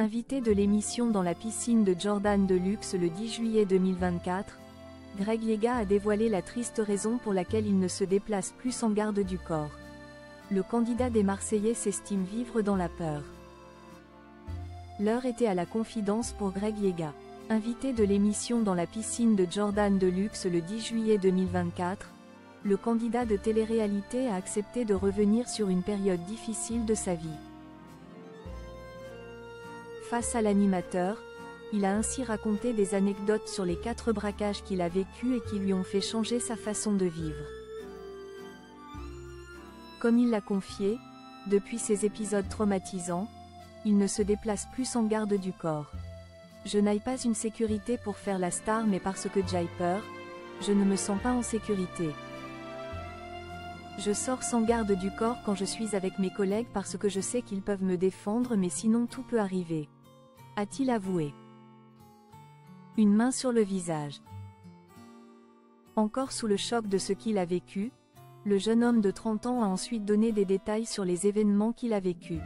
Invité de l'émission dans la piscine de Jordan Deluxe le 10 juillet 2024, Greg Yega a dévoilé la triste raison pour laquelle il ne se déplace plus sans garde du corps. Le candidat des Marseillais s'estime vivre dans la peur. L'heure était à la confidence pour Greg Yega. Invité de l'émission dans la piscine de Jordan Deluxe le 10 juillet 2024, le candidat de télé-réalité a accepté de revenir sur une période difficile de sa vie. Face à l'animateur, il a ainsi raconté des anecdotes sur les quatre braquages qu'il a vécus et qui lui ont fait changer sa façon de vivre. Comme il l'a confié, depuis ces épisodes traumatisants, il ne se déplace plus sans garde du corps. Je n'aille pas une sécurité pour faire la star mais parce que j'ai peur, je ne me sens pas en sécurité. Je sors sans garde du corps quand je suis avec mes collègues parce que je sais qu'ils peuvent me défendre mais sinon tout peut arriver a-t-il avoué. Une main sur le visage. Encore sous le choc de ce qu'il a vécu, le jeune homme de 30 ans a ensuite donné des détails sur les événements qu'il a vécus.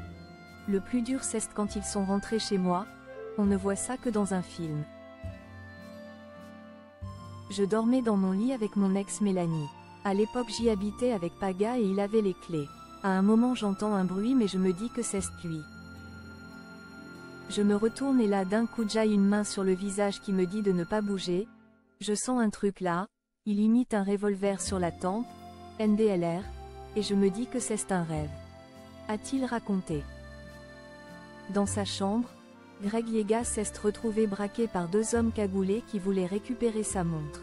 Le plus dur c'est quand ils sont rentrés chez moi, on ne voit ça que dans un film. Je dormais dans mon lit avec mon ex Mélanie. À l'époque j'y habitais avec Paga et il avait les clés. À un moment j'entends un bruit mais je me dis que c'est lui. Je me retourne et là d'un coup j'ai une main sur le visage qui me dit de ne pas bouger. Je sens un truc là. Il imite un revolver sur la tempe. NDLR. Et je me dis que c'est un rêve. A-t-il raconté? Dans sa chambre, Greg Yegas s'est retrouvé braqué par deux hommes cagoulés qui voulaient récupérer sa montre.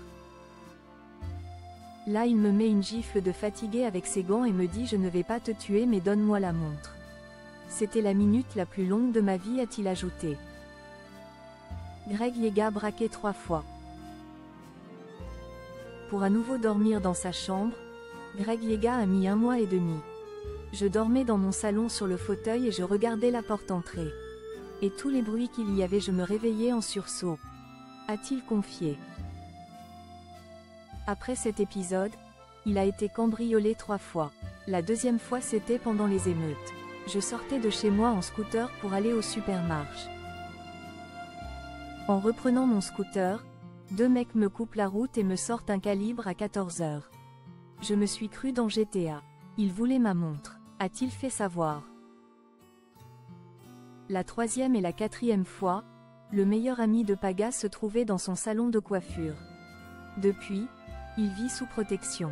Là il me met une gifle de fatigué avec ses gants et me dit je ne vais pas te tuer mais donne-moi la montre. C'était la minute la plus longue de ma vie a-t-il ajouté. Greg Yega braqué trois fois. Pour à nouveau dormir dans sa chambre, Greg Yega a mis un mois et demi. Je dormais dans mon salon sur le fauteuil et je regardais la porte entrée. Et tous les bruits qu'il y avait je me réveillais en sursaut. A-t-il confié. Après cet épisode, il a été cambriolé trois fois. La deuxième fois c'était pendant les émeutes. Je sortais de chez moi en scooter pour aller au supermarché. En reprenant mon scooter, deux mecs me coupent la route et me sortent un calibre à 14 heures. Je me suis cru dans GTA. Il voulait ma montre. A-t-il fait savoir? La troisième et la quatrième fois, le meilleur ami de Paga se trouvait dans son salon de coiffure. Depuis, il vit sous protection.